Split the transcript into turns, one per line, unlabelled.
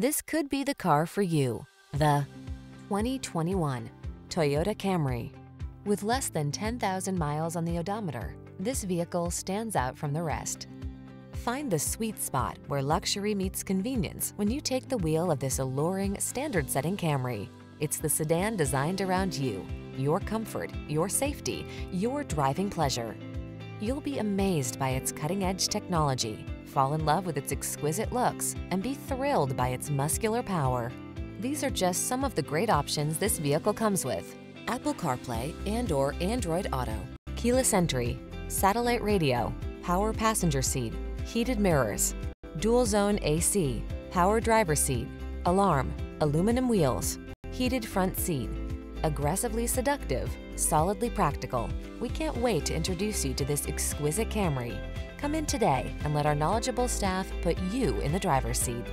This could be the car for you. The 2021 Toyota Camry. With less than 10,000 miles on the odometer, this vehicle stands out from the rest. Find the sweet spot where luxury meets convenience when you take the wheel of this alluring, standard-setting Camry. It's the sedan designed around you, your comfort, your safety, your driving pleasure. You'll be amazed by its cutting-edge technology, fall in love with its exquisite looks, and be thrilled by its muscular power. These are just some of the great options this vehicle comes with. Apple CarPlay and or Android Auto, keyless entry, satellite radio, power passenger seat, heated mirrors, dual zone AC, power driver seat, alarm, aluminum wheels, heated front seat. Aggressively seductive, solidly practical. We can't wait to introduce you to this exquisite Camry. Come in today and let our knowledgeable staff put you in the driver's seat.